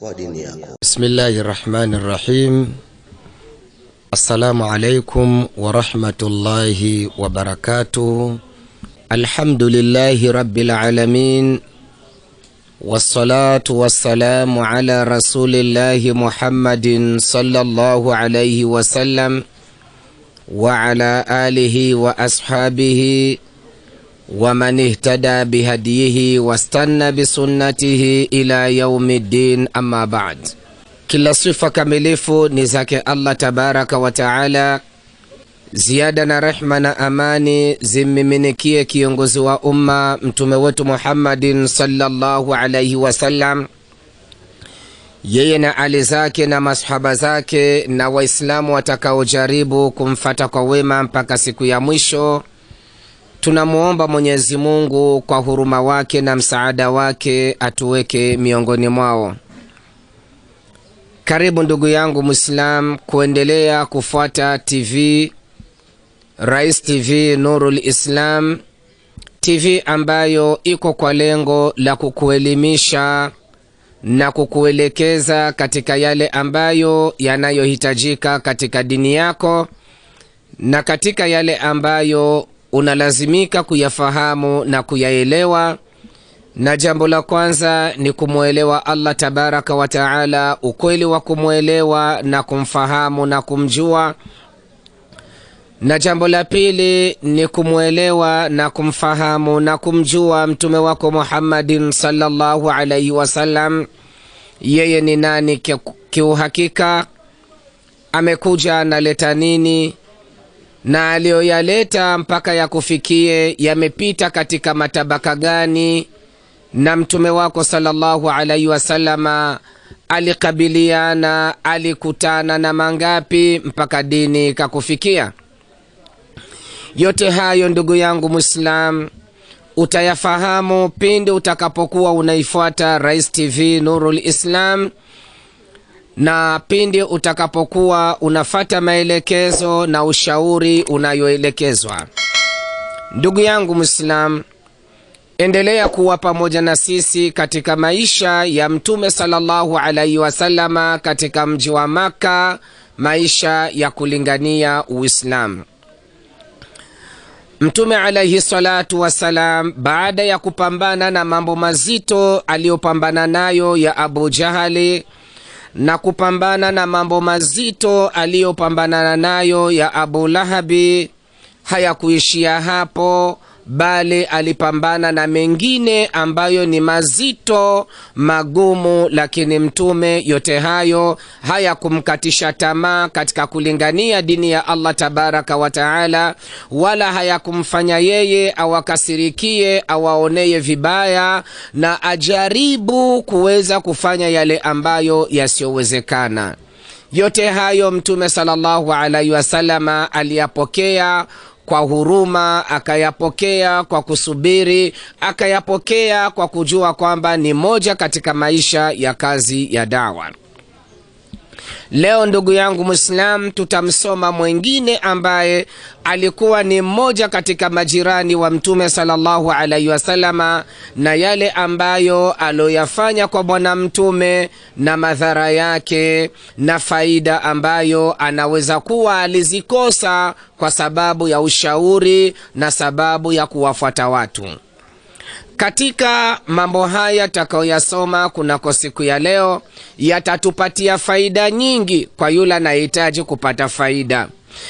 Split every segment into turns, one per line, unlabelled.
mwangaza wa dini yako.
Bismillahi rahmani rahim. Assalamu alaikum warahmatullahi wabarakatuh. Alhamdulillahi rabbil alamin wassalatu wassalamu ala rasulillahi Muhammadin sallallahu alayhi wasallam wa ala alihi wa ashabihi wa man ihtada بهديه واستنى بسنته ila yaumi ddin, amma ba'd. Kila sifa kamilifu ni zake Allah tabaraka wa taala. Ziada na rehma na amani zimmiminikie kiongozi wa umma mtume wetu Muhammadin sallallahu alayhi wasallam, yeye na ali zake na masahaba zake na Waislamu watakaojaribu kumfata kwa wema mpaka siku ya mwisho. Tunamwomba Mwenyezi Mungu kwa huruma wake na msaada wake atuweke miongoni mwao. Karibu ndugu yangu Muislam kuendelea kufuata TV Rais TV Nurul Islam, TV ambayo iko kwa lengo la kukuelimisha na kukuelekeza katika yale ambayo yanayohitajika katika dini yako na katika yale ambayo unalazimika kuyafahamu na kuyaelewa. Na jambo la kwanza ni kumwelewa Allah tabaraka wa taala, ukweli wa kumwelewa na kumfahamu na kumjua na jambo la pili ni kumwelewa na kumfahamu na kumjua mtume wako Muhammadin sallallahu alaihi wasallam, yeye ni nani kiuhakika, amekuja analeta nini, na aliyoyaleta mpaka yakufikie yamepita katika matabaka gani, na mtume wako sallallahu alaihi wasallama alikabiliana, alikutana na mangapi mpaka dini kakufikia. Yote hayo ndugu yangu Muislam utayafahamu pindi utakapokuwa unaifuata Rais TV Nurul Islam, na pindi utakapokuwa unafata maelekezo na ushauri unayoelekezwa. Ndugu yangu Muislam, endelea kuwa pamoja na sisi katika maisha ya Mtume sallallahu alaihi wasallama katika mji wa Makka, maisha ya kulingania Uislamu. Mtume alaihi salatu wassalam, baada ya kupambana na mambo mazito aliyopambana nayo ya Abu Jahali na kupambana na mambo mazito aliyopambanana nayo ya Abu Lahabi, hayakuishia hapo bali alipambana na mengine ambayo ni mazito magumu, lakini mtume yote hayo hayakumkatisha tamaa katika kulingania dini ya Allah tabaraka wa taala, wala hayakumfanya yeye awakasirikie awaoneye vibaya na ajaribu kuweza kufanya yale ambayo yasiyowezekana. Yote hayo mtume sallallahu alaihi wasallama aliyapokea kwa huruma, akayapokea kwa kusubiri, akayapokea kwa kujua kwamba ni moja katika maisha ya kazi ya dawa. Leo ndugu yangu Muislam, tutamsoma mwingine ambaye alikuwa ni mmoja katika majirani wa mtume sallallahu alaihi wasallama, na yale ambayo aloyafanya kwa bwana mtume na madhara yake na faida ambayo anaweza kuwa alizikosa kwa sababu ya ushauri na sababu ya kuwafuata watu. Katika mambo haya takaoyasoma kunako siku ya leo yatatupatia faida nyingi kwa yule anayehitaji kupata faida,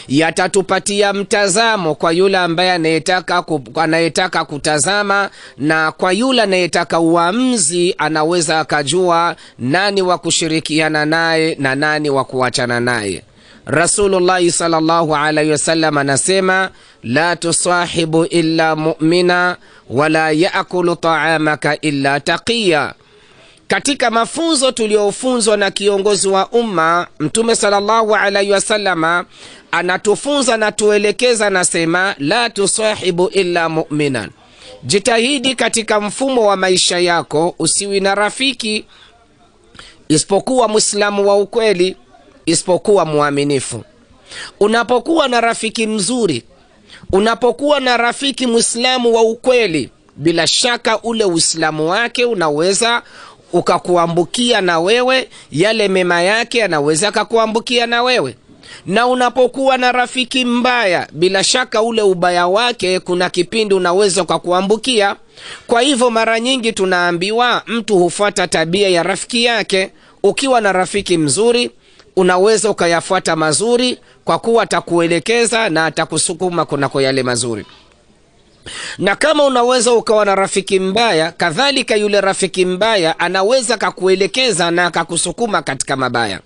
yatatupatia mtazamo kwa yule ambaye anayetaka anayetaka kutazama, na kwa yule anayetaka uamuzi, anaweza akajua nani wa kushirikiana naye na nani wa kuachana naye. Rasulullahi sallallahu alaihi wasallam anasema la tusahibu illa mu'mina wala yaakulu taamaka illa taqiya. Katika mafunzo tuliyofunzwa na kiongozi wa umma Mtume sallallahu alaihi wasallama anatufunza na tuelekeza, nasema la tusahibu illa mu'minan, jitahidi katika mfumo wa maisha yako usiwi na rafiki isipokuwa mwislamu wa ukweli isipokuwa mwaminifu. Unapokuwa na rafiki mzuri, unapokuwa na rafiki mwislamu wa ukweli, bila shaka ule uislamu wake unaweza ukakuambukia na wewe yale mema yake anaweza akakuambukia na wewe. Na unapokuwa na rafiki mbaya bila shaka ule ubaya wake kuna kipindi unaweza ukakuambukia. Kwa hivyo mara nyingi tunaambiwa mtu hufuata tabia ya rafiki yake. Ukiwa na rafiki mzuri unaweza ukayafuata mazuri kwa kuwa atakuelekeza na atakusukuma kunako yale mazuri. Na kama unaweza ukawa na rafiki mbaya kadhalika yule rafiki mbaya anaweza kakuelekeza na akakusukuma katika mabaya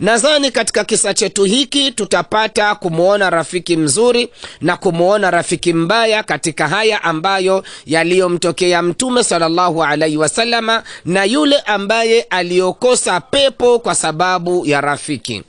nadhani katika kisa chetu hiki tutapata kumwona rafiki mzuri na kumwona rafiki mbaya katika haya ambayo yaliyomtokea mtume salllahu alaihi wasalama na yule ambaye aliyokosa pepo kwa sababu ya rafiki.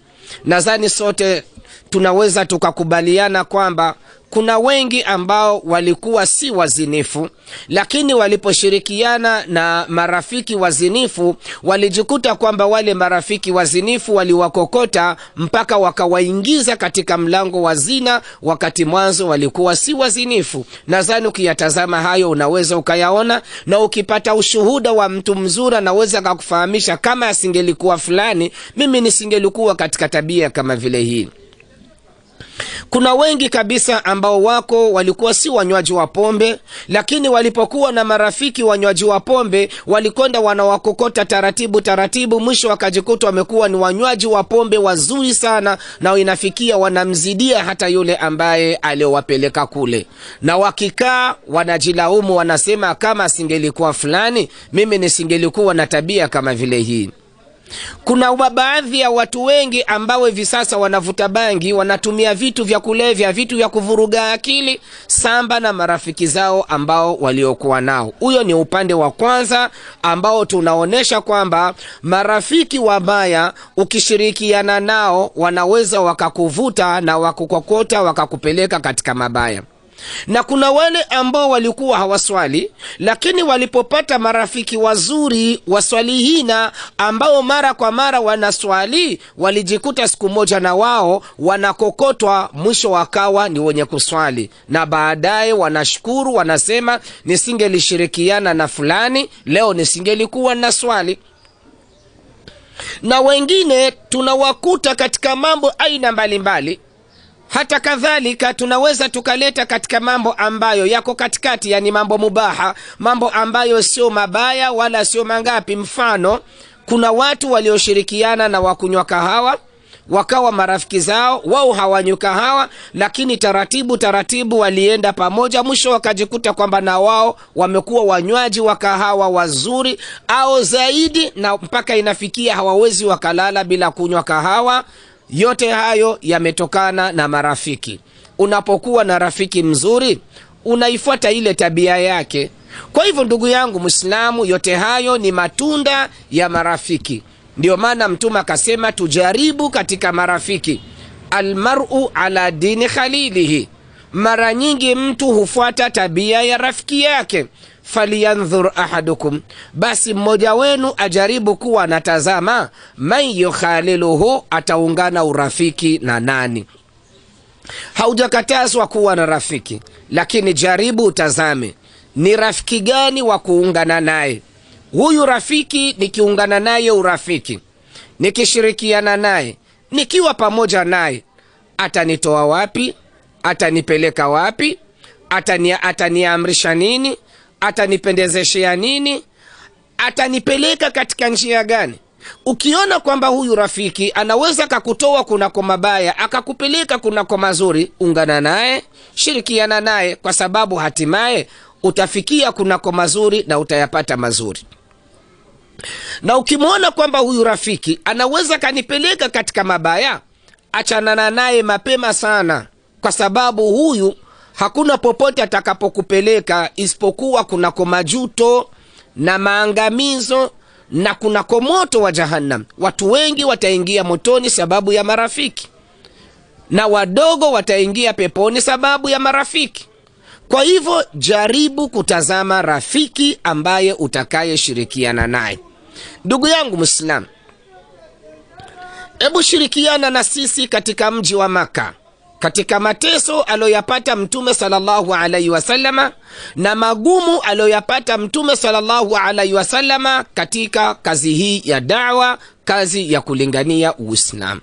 Nadhani sote tunaweza tukakubaliana kwamba kuna wengi ambao walikuwa si wazinifu lakini waliposhirikiana na marafiki wazinifu walijikuta kwamba wale marafiki wazinifu waliwakokota mpaka wakawaingiza katika mlango wa zina wakati mwanzo walikuwa si wazinifu. Nadhani ukiyatazama hayo unaweza ukayaona na ukipata ushuhuda wa mtu mzuri anaweza kakufahamisha kama asingelikuwa fulani mimi nisingelikuwa katika tabia kama vile hii kuna wengi kabisa ambao wako walikuwa si wanywaji wa pombe lakini walipokuwa na marafiki wanywaji wa pombe walikwenda wanawakokota taratibu taratibu mwisho wakajikuta wamekuwa ni wanywaji wa pombe wazuri sana na inafikia wanamzidia hata yule ambaye aliowapeleka kule. Na wakikaa wanajilaumu wanasema kama singelikuwa fulani mimi nisingelikuwa na tabia kama vile hii kuna baadhi ya watu wengi ambao hivi sasa wanavuta bangi wanatumia vitu vya kulevya vitu vya kuvuruga akili samba na marafiki zao ambao waliokuwa nao. Huyo ni upande wa kwanza ambao tunaonyesha kwamba marafiki wabaya ukishirikiana nao wanaweza wakakuvuta na wakukokota wakakupeleka katika mabaya na kuna wale ambao walikuwa hawaswali lakini walipopata marafiki wazuri waswalihina ambao mara kwa mara wanaswali walijikuta siku moja na wao wanakokotwa mwisho wakawa ni wenye kuswali. Na baadaye wanashukuru wanasema nisingelishirikiana na fulani leo nisingelikuwa na swali. Na wengine tunawakuta katika mambo aina mbalimbali. mbali hata kadhalika tunaweza tukaleta katika mambo ambayo yako katikati yani mambo mubaha mambo ambayo sio mabaya wala sio mangapi. Mfano kuna watu walioshirikiana na wakunywa kahawa wakawa marafiki zao wao hawanywi kahawa lakini taratibu taratibu walienda pamoja. Mwisho wakajikuta kwamba na wao wamekuwa wanywaji wa kahawa wazuri au zaidi na mpaka inafikia hawawezi wakalala bila kunywa kahawa yote hayo yametokana na marafiki. Unapokuwa na rafiki mzuri unaifuata ile tabia yake. Kwa hivyo ndugu yangu mwislamu yote hayo ni matunda ya marafiki. Ndio maana mtume akasema tujaribu katika marafiki. Almaru ala dini khalilihi. Mara nyingi mtu hufuata tabia ya rafiki yake faliyandhur ahadukum. Basi mmoja wenu ajaribu kuwa anatazama man yukhaliluhu ataungana urafiki na nani? Haujakatazwa kuwa na rafiki lakini jaribu utazame ni rafiki gani wa kuungana naye? Huyu rafiki nikiungana naye urafiki nikishirikiana naye nikiwa pamoja naye atanitoa wapi? Atanipeleka wapi? Atani, ataniamrisha nini atanipendezeshea nini? Atanipeleka katika njia gani? Ukiona kwamba huyu rafiki anaweza kakutoa kunako mabaya akakupeleka kunako mazuri ungana naye shirikiana naye kwa sababu hatimaye utafikia kunako mazuri na utayapata mazuri. Na ukimwona kwamba huyu rafiki anaweza kanipeleka katika mabaya achanana naye mapema sana kwa sababu huyu hakuna popote atakapokupeleka isipokuwa kunako majuto na maangamizo na kunako moto wa jahannam. Watu wengi wataingia motoni sababu ya marafiki na wadogo wataingia peponi sababu ya marafiki. Kwa hivyo jaribu kutazama rafiki ambaye utakayeshirikiana naye. Ndugu yangu mwislamu hebu shirikiana na sisi katika mji wa maka katika mateso aliyoyapata mtume sallallahu alaihi wasallama na magumu aliyoyapata mtume sallallahu alaihi wasallama katika kazi hii ya dawa kazi ya kulingania uislamu.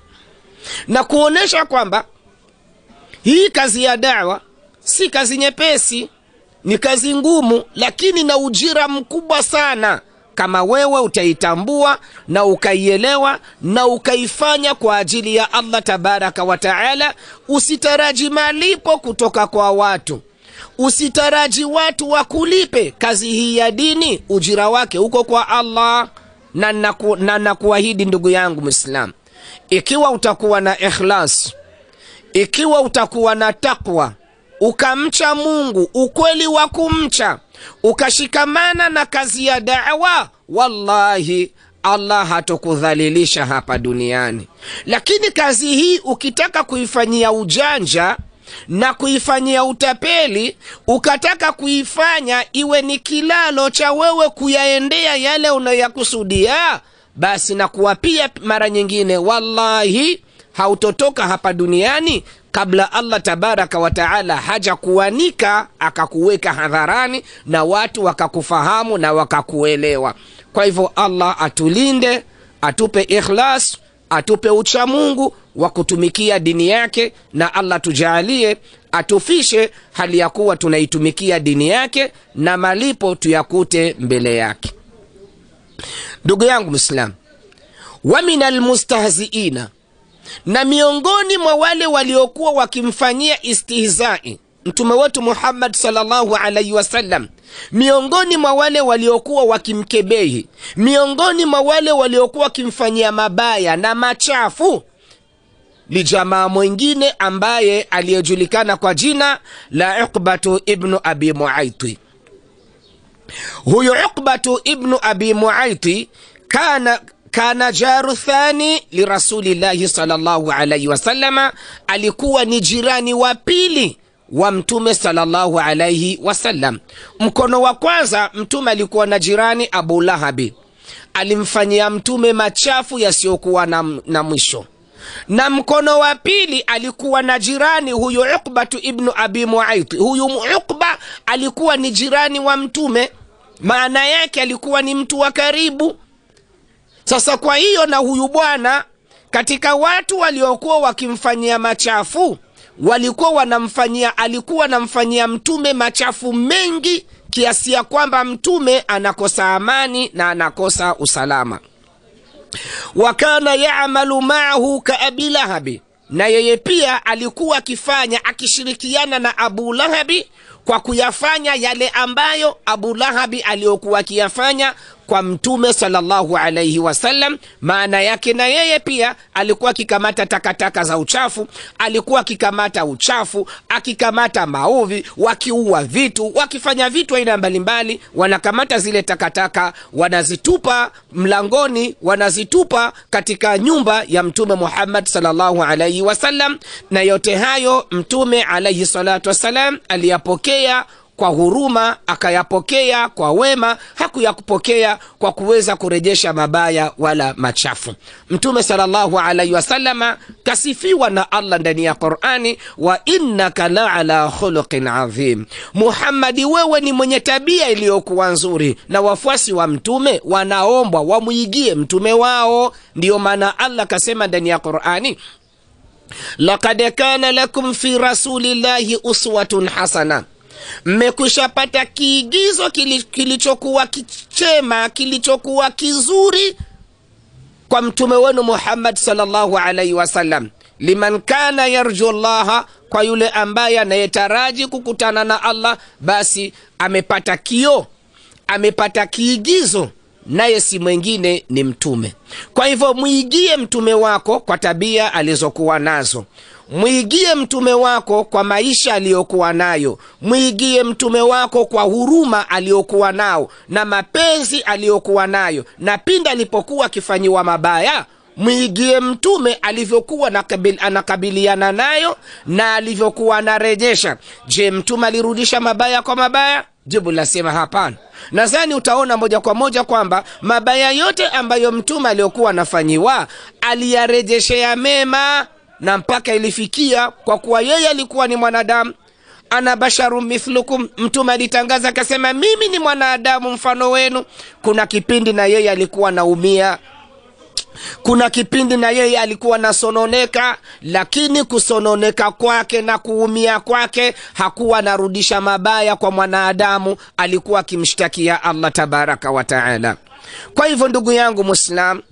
Na kuonesha kwamba hii kazi ya dawa si kazi nyepesi ni kazi ngumu lakini na ujira mkubwa sana kama wewe utaitambua na ukaielewa na ukaifanya kwa ajili ya allah tabaraka wa taala usitaraji malipo kutoka kwa watu. Usitaraji watu wakulipe kazi hii ya dini ujira wake uko kwa allah. Na naku, na nakuahidi ndugu yangu mwislamu ikiwa utakuwa na ikhlas ikiwa utakuwa na takwa ukamcha mungu ukweli wa kumcha ukashikamana na kazi ya dawa wallahi allah hatokudhalilisha hapa duniani. Lakini kazi hii ukitaka kuifanyia ujanja na kuifanyia utapeli ukataka kuifanya iwe ni kilalo cha wewe kuyaendea yale unayoyakusudia basi na kuwapia mara nyingine wallahi hautotoka hapa duniani kabla allah tabaraka wataala haja kuanika akakuweka hadharani na watu wakakufahamu na wakakuelewa. Kwa hivyo allah atulinde atupe ikhlas atupe uchamungu wa kutumikia dini yake na allah tujaalie atufishe hali ya kuwa tunaitumikia dini yake na malipo tuyakute mbele yake. Ndugu yangu mwislamu wa min almustahziina na miongoni mwa wale waliokuwa wakimfanyia istihzai mtume wetu muhammad salllahu alaihi wasallam miongoni mwa wale waliokuwa wakimkebehi miongoni mwa wale waliokuwa wakimfanyia mabaya na machafu ni jamaa mwingine ambaye aliyejulikana kwa jina la uqbatu ibnu abi muaiti huyu uqbatu ibnu abi muaiti kana kana jaru thani lirasulillahi salllahu alaihi wasalama alikuwa ni jirani wa pili wa mtume salallahu alaihi wasallam mkono wa kwanza mtume alikuwa na jirani abu lahabi. Alimfanyia mtume machafu yasiyokuwa na, na mwisho. Na mkono wa pili alikuwa na jirani huyu uqbatu ibnu abi muaiti huyu uqba alikuwa ni jirani wa mtume. Maana yake alikuwa ni mtu wa karibu sasa kwa hiyo na huyu bwana katika watu waliokuwa wakimfanyia machafu walikuwa wanamfanyia alikuwa anamfanyia mtume machafu mengi kiasi ya kwamba mtume anakosa amani na anakosa usalama. Wa kana yaamalu maahu kaabi lahabi na yeye pia alikuwa akifanya akishirikiana na abu lahabi kwa kuyafanya yale ambayo abu lahabi aliyokuwa akiyafanya kwa mtume salllahu alaihi wasallam maana yake na yeye pia alikuwa akikamata takataka za uchafu alikuwa akikamata uchafu akikamata maovi wakiua vitu wakifanya vitu aina mbalimbali wanakamata zile takataka wanazitupa mlangoni wanazitupa katika nyumba ya mtume muhammad salllahu alaihi wasallam na yote hayo mtume alaihi salatu wassalam aliyapokea kwa huruma akayapokea kwa wema hakuyakupokea kwa kuweza kurejesha mabaya wala machafu. Mtume salllahu alaihi wasalama kasifiwa na allah ndani ya qurani wa innaka la ala khuluqin adhim muhammadi wewe ni mwenye tabia iliyokuwa nzuri na wafuasi wa mtume wanaombwa wamwigie mtume wao. Ndiyo maana allah kasema ndani ya qurani lakad kana lakum fi rasulillahi uswatun hasana mmekwishapata kiigizo kilichokuwa kichema kilichokuwa kizuri kwa mtume wenu muhammad sallallahu alaihi wasallam liman kana yarju llaha kwa yule ambaye anayetaraji kukutana na allah basi amepata kio amepata kiigizo naye si mwingine ni mtume. Kwa hivyo mwigie mtume wako kwa tabia alizokuwa nazo mwigie mtume wako kwa maisha aliyokuwa nayo. Mwigie mtume wako kwa huruma aliyokuwa nao na mapenzi aliyokuwa nayo. Na pinda alipokuwa akifanyiwa mabaya mwigie mtume alivyokuwa nakabil, anakabiliana nayo na alivyokuwa anarejesha. Je mtume alirudisha mabaya kwa mabaya? Jibu linasema hapana. Nadhani utaona moja kwa moja kwamba mabaya yote ambayo mtume aliyokuwa anafanyiwa aliyarejeshea mema na mpaka ilifikia kwa kuwa yeye alikuwa ni mwanadamu ana basharu mithlukum. Mtume alitangaza akasema mimi ni mwanadamu mfano wenu. Kuna kipindi na yeye alikuwa naumia kuna kipindi na yeye alikuwa nasononeka lakini kusononeka kwake na kuumia kwake hakuwa anarudisha mabaya kwa mwanadamu alikuwa akimshtakia allah tabaraka wa taala. kwa hivyo ndugu yangu Muislam,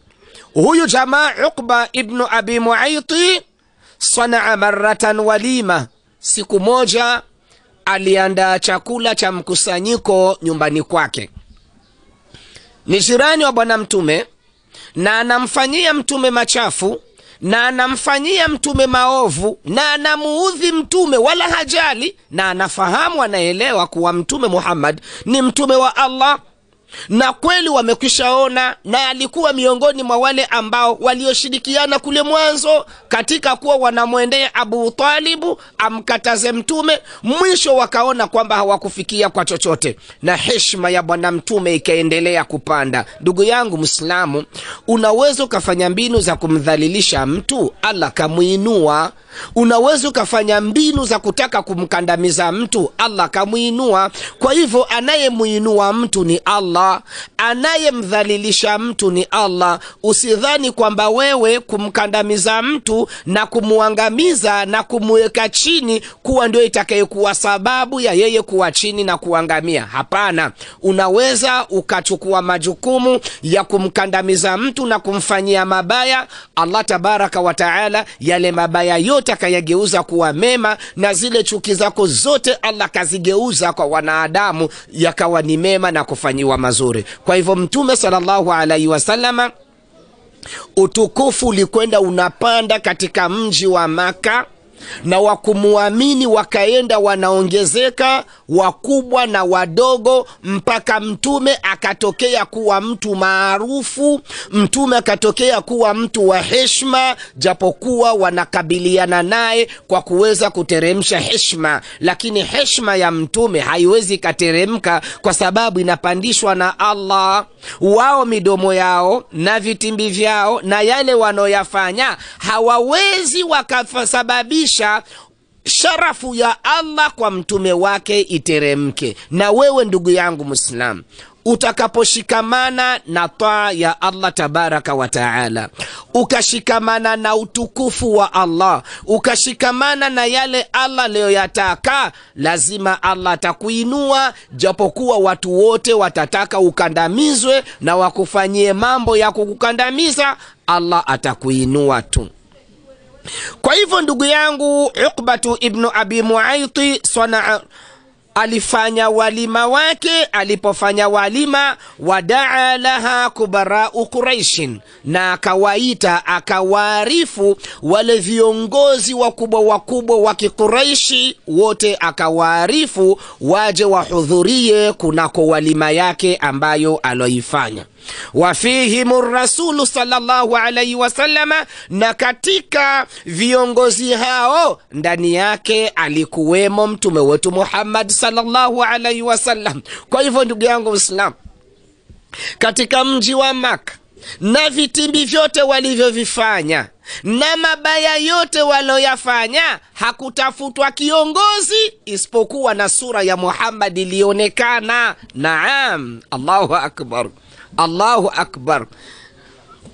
huyu jamaa uqba ibnu abi muaiti sanaa maratan walima. Siku moja aliandaa chakula cha mkusanyiko nyumbani kwake. Ni jirani wa bwana mtume na anamfanyia mtume machafu na anamfanyia mtume maovu na anamuudhi mtume wala hajali na anafahamu anaelewa kuwa mtume muhammad ni mtume wa allah na kweli wamekwishaona na alikuwa miongoni mwa wale ambao walioshirikiana kule mwanzo katika kuwa wanamwendea abu talibu amkataze mtume mwisho wakaona kwamba hawakufikia kwa chochote. Na heshima ya bwana mtume ikaendelea kupanda. Ndugu yangu mwislamu unaweza ukafanya mbinu za kumdhalilisha mtu allah kamwinua unaweza ukafanya mbinu za kutaka kumkandamiza mtu allah kamwinua kwa hivyo anayemwinua mtu ni allah anayemdhalilisha mtu ni allah. Usidhani kwamba wewe kumkandamiza mtu na kumuangamiza na kumweka chini kuwa ndio itakayekuwa sababu ya yeye kuwa chini na kuangamia. Hapana. Unaweza ukachukua majukumu ya kumkandamiza mtu na kumfanyia mabaya allah tabaraka wataala yale mabaya yote akayageuza kuwa mema na zile chuki zako zote allah kazigeuza kwa wanadamu yakawa ni mema na kufanyiwa mazuri. Kwa hivyo mtume sallallahu alaihi wasalama utukufu ulikwenda unapanda katika mji wa maka na wakumwamini wakaenda wanaongezeka wakubwa na wadogo mpaka mtume akatokea kuwa mtu maarufu mtume akatokea kuwa mtu wa heshma japokuwa wanakabiliana naye kwa kuweza kuteremsha heshma lakini heshma ya mtume haiwezi ikateremka kwa sababu inapandishwa na allah. Wao midomo yao na vitimbi vyao na yale wanaoyafanya hawawezi wakasababisha sharafu ya allah kwa mtume wake iteremke. Na wewe ndugu yangu mwislamu utakaposhikamana na taa ya allah tabaraka wa taala ukashikamana na utukufu wa allah ukashikamana na yale allah aliyoyataka lazima allah atakuinua japokuwa watu wote watataka ukandamizwe na wakufanyie mambo ya kukukandamiza allah atakuinua tu kwa hivyo ndugu yangu uqbatu ibnu abi muaiti sanaa alifanya walima wake. Alipofanya walima wadaa laha kubarau quraishin na akawaita akawaarifu wale viongozi wakubwa wakubwa wa kiquraishi wote akawaarifu waje wahudhurie kunako walima yake ambayo aloifanya wafihim rasulu sallallahu alaihi wasalama na katika viongozi hao ndani yake alikuwemo mtume wetu muhammad sallallahu alaihi kwa hivyo ndugu yangu mwislam katika mji wa maka na vitimbi vyote walivyovifanya na mabaya yote waloyafanya, hakutafutwa kiongozi isipokuwa na sura ya muhammad ilionekana. Naam allahu akbar الله أكبر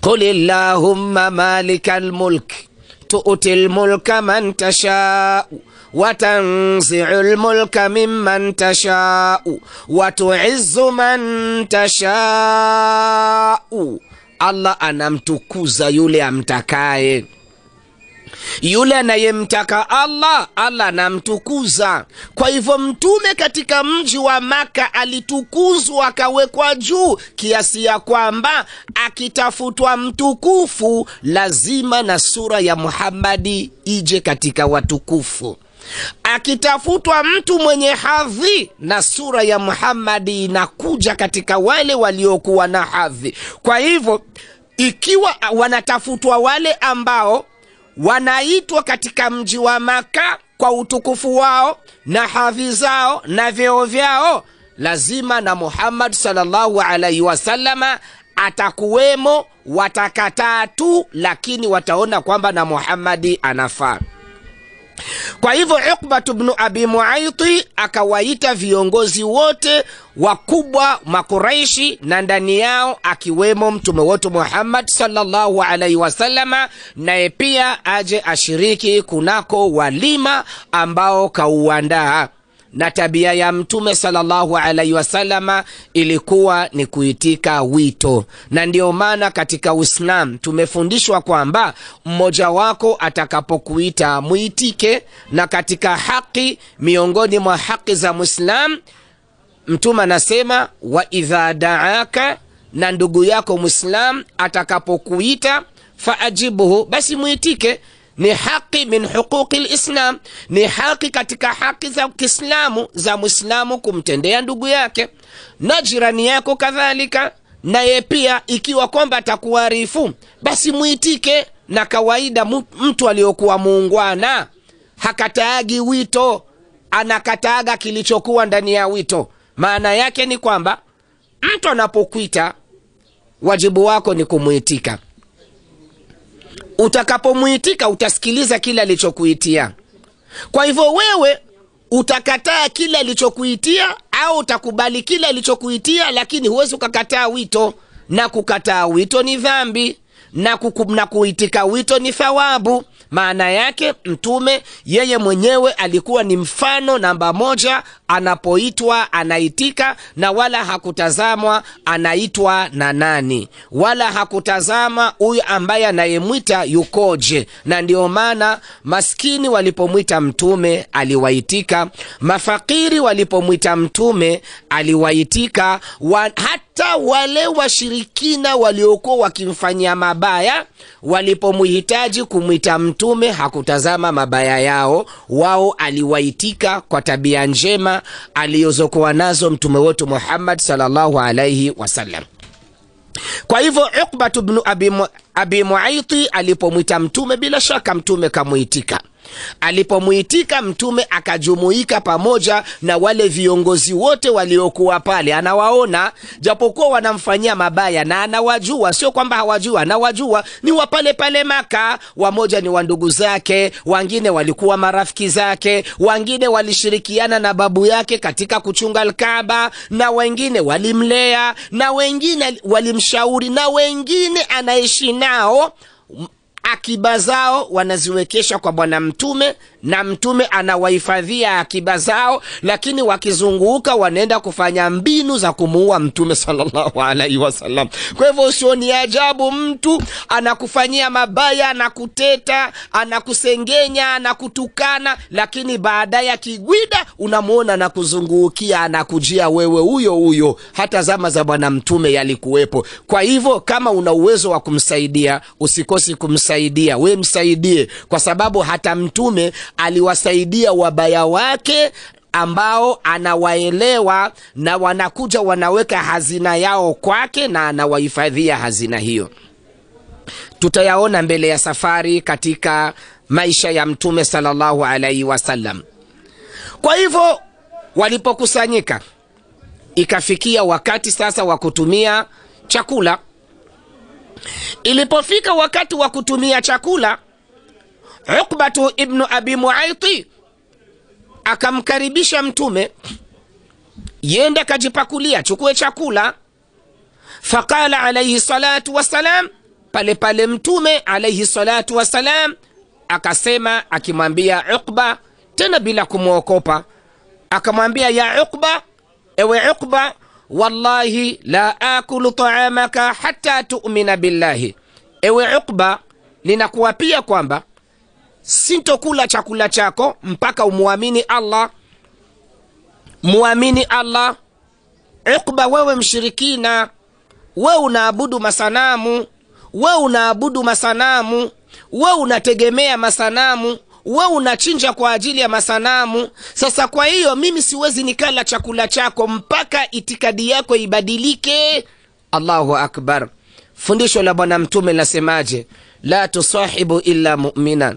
قل اللهم مالك الملك تؤتي الملك من تشاء وتنزع الملك ممن تشاء وتعز من تشاء الله أنا متكوزا يولي amtakaye. Yule anayemtaka allah allah anamtukuza. Kwa hivyo mtume katika mji wa maka alitukuzwa akawekwa juu kiasi ya kwamba akitafutwa mtukufu lazima na sura ya muhammadi ije katika watukufu. Akitafutwa mtu mwenye hadhi na sura ya muhammadi inakuja katika wale waliokuwa na hadhi. Kwa hivyo ikiwa wanatafutwa wale ambao wanaitwa katika mji wa maka kwa utukufu wao na hadhi zao na vyeo vyao lazima na muhammad salllahu alaihi wasalama atakuwemo watakataa tu lakini wataona kwamba na muhammadi anafaa kwa hivyo Uqbat bnu abi Muaiti akawaita viongozi wote wakubwa Makuraishi, na ndani yao akiwemo mtume wetu Muhammad sallallahu alaihi wasallama, naye pia aje ashiriki kunako walima ambao kauandaa na tabia ya mtume sallallahu alaihi wasallama ilikuwa ni kuitika wito, na ndio maana katika Uislam tumefundishwa kwamba mmoja wako atakapokuita mwitike, na katika haki miongoni mwa haki za Mwislam mtume anasema wa idha daaka, na ndugu yako Mwislam atakapokuita faajibuhu, basi mwitike ni haki min huquqi lislam, ni haki katika haki za Kiislamu za mwislamu kumtendea ndugu yake na jirani yako kadhalika, naye pia ikiwa kwamba atakuarifu basi mwitike. Na kawaida mtu aliyokuwa muungwana hakataagi wito, anakataaga kilichokuwa ndani ya wito. Maana yake ni kwamba mtu anapokwita, wajibu wako ni kumwitika utakapomwitika utasikiliza kile alichokuitia. Kwa hivyo wewe utakataa kile alichokuitia au utakubali kile alichokuitia, lakini huwezi ukakataa wito, na kukataa wito ni dhambi na, kuku, na kuitika wito ni thawabu. Maana yake Mtume yeye mwenyewe alikuwa ni mfano namba moja, anapoitwa anaitika, na wala hakutazamwa anaitwa na nani, wala hakutazama huyu ambaye anayemwita yukoje. Na ndio maana maskini walipomwita Mtume aliwaitika, mafakiri walipomwita Mtume aliwaitika. Wa, hata wale washirikina waliokuwa wakimfanyia mabaya walipomhitaji kumwita Mtume hakutazama mabaya yao, wao aliwaitika kwa tabia njema aliyozokuwa nazo mtume wetu Muhammad sallallahu alaihi wasallam. Kwa hivyo Uqbatu bnu abi Muaiti alipomwita Mtume, bila shaka Mtume kamwitika. Alipomwitika Mtume akajumuika pamoja na wale viongozi wote waliokuwa pale, anawaona japokuwa wanamfanyia mabaya na anawajua, sio kwamba hawajua, anawajua ni wa pale pale Maka. Wamoja ni wandugu zake, wangine walikuwa marafiki zake, wangine walishirikiana na babu yake katika kuchunga lkaba na wengine walimlea, na wengine walimshauri, na wengine anaishi nao akiba zao wanaziwekesha kwa Bwana Mtume na Mtume anawahifadhia akiba zao, lakini wakizunguka wanaenda kufanya mbinu za kumuua Mtume sallallahu alaihi wasallam. Kwa hivyo usioni ajabu mtu anakufanyia mabaya, anakuteta, anakusengenya, anakutukana, lakini baadaye akigwida unamwona anakuzungukia, anakujia wewe huyo huyo. Hata zama za Bwana Mtume yalikuwepo. Kwa hivyo kama una uwezo wa kumsaidia usikosi kumsaidia, we msaidie, kwa sababu hata Mtume aliwasaidia wabaya wake ambao anawaelewa na wanakuja wanaweka hazina yao kwake na anawahifadhia hazina hiyo. Tutayaona mbele ya safari katika maisha ya Mtume sallallahu alaihi wasallam. Kwa hivyo walipokusanyika, ikafikia wakati sasa wa kutumia chakula. Ilipofika wakati wa kutumia chakula Uqbatu ibnu abi Muaiti akamkaribisha Mtume. Yenda kajipakulia, chukue chakula. Faqala alaihi salatu wassalam, pale pale Mtume alaihi salatu wassalam akasema akimwambia Uqba, tena bila kumwokopa, akamwambia ya Uqba, ewe Uqba, wallahi la akulu taamaka hata tu'mina billahi, ewe Uqba, ninakuapia kwamba sintokula chakula chako mpaka umwamini Allah. Muamini Allah. Ukba, wewe mshirikina, we unaabudu masanamu, wewe unaabudu masanamu, we unategemea masanamu, wewe unachinja kwa ajili ya masanamu. Sasa kwa hiyo mimi siwezi nikala chakula chako mpaka itikadi yako ibadilike. Allahu akbar! Fundisho la Bwana Mtume linasemaje? la tusahibu illa mu'minan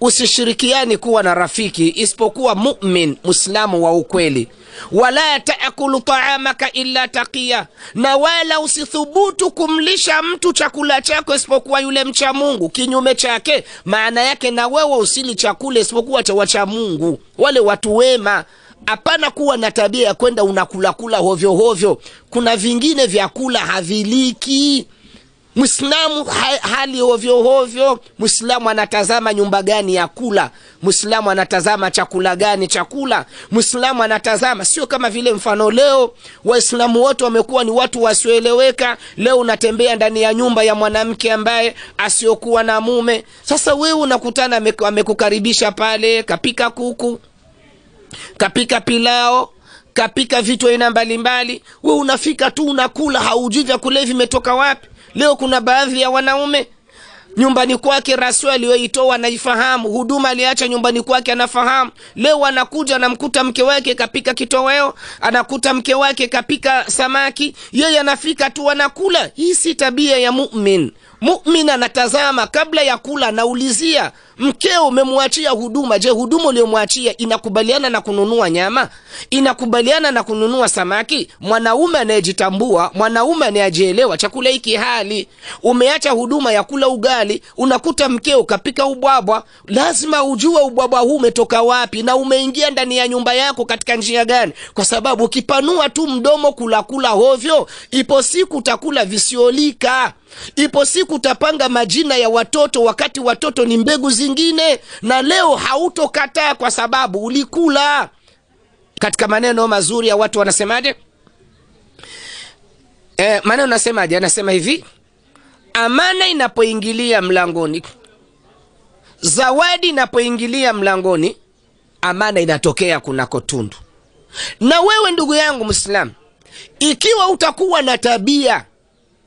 usishirikiani kuwa na rafiki isipokuwa mumin mwislamu wa ukweli. Wala taakulu taamaka illa takia na wala usithubutu kumlisha mtu chakula chako isipokuwa yule mcha mungu. Kinyume chake maana yake na wewe usili chakula isipokuwa cha wacha mungu wale watu wema. Hapana kuwa na tabia ya kwenda unakulakula hovyohovyo. hovyo kuna vingine vyakula haviliki mwislamu ha, hali ovyo ovyo, mwislamu anatazama nyumba gani ya kula? Mwislamu anatazama chakula gani chakula mwislamu anatazama sio kama vile mfano leo waislamu wote wamekuwa ni watu wasioeleweka. Leo unatembea ndani ya nyumba ya mwanamke ambaye asiokuwa na mume. Sasa wewe unakutana amekukaribisha pale kapika kuku kapika pilao kapika vitu aina mbalimbali. We unafika tu unakula haujui vyakula vimetoka wapi leo kuna baadhi ya wanaume nyumbani kwake rasio aliyoitoa anaifahamu huduma aliacha nyumbani kwake anafahamu. Leo anakuja anamkuta mke wake kapika kitoweo anakuta mke wake kapika samaki yeye anafika tu anakula. Hii si tabia ya mumin mumin anatazama kabla ya kula naulizia mkeo umemwachia huduma? Je huduma uliyomwachia inakubaliana na kununua nyama? Inakubaliana na kununua samaki? Mwanaume anayejitambua mwanaume anayejielewa chakula hiki hali. Umeacha huduma ya kula ugali unakuta mkeo kapika ubwabwa. Lazima ujue ubwabwa huu umetoka wapi na umeingia ndani ya nyumba yako katika njia gani. Kwa sababu ukipanua tu mdomo kulakula hovyo ipo siku utakula visiolika ipo siku utapanga majina ya watoto wakati watoto ni mbegu zingine na leo hautokataa kwa sababu ulikula. Katika maneno mazuri ya watu wanasemaje? E, maneno nasemaje? Anasema hivi amana inapoingilia mlangoni zawadi inapoingilia mlangoni amana inatokea kunako tundu. Na wewe ndugu yangu mwislamu ikiwa utakuwa na tabia